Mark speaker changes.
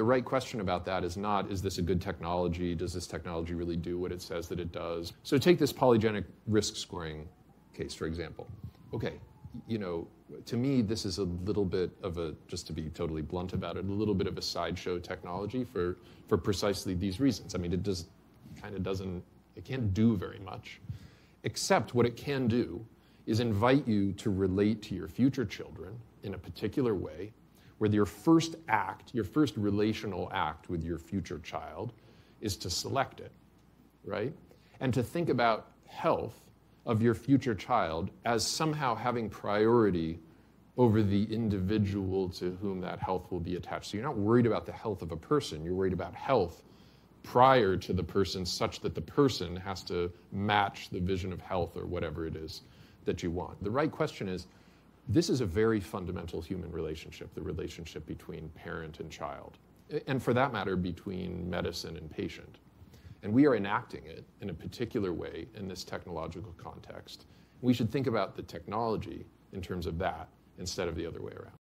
Speaker 1: the right question about that is not, is this a good technology? Does this technology really do what it says that it does? So take this polygenic risk scoring case, for example. Okay, you know, to me, this is a little bit of a, just to be totally blunt about it, a little bit of a sideshow technology for, for precisely these reasons. I mean, it just kind of doesn't, it can't do very much, except what it can do is invite you to relate to your future children in a particular way, where your first act, your first relational act with your future child is to select it, right? And to think about health of your future child as somehow having priority over the individual to whom that health will be attached. So you're not worried about the health of a person, you're worried about health prior to the person such that the person has to match the vision of health or whatever it is that you want. The right question is this is a very fundamental human relationship, the relationship between parent and child, and for that matter, between medicine and patient. And we are enacting it in a particular way in this technological context. We should think about the technology in terms of that instead of the other way around.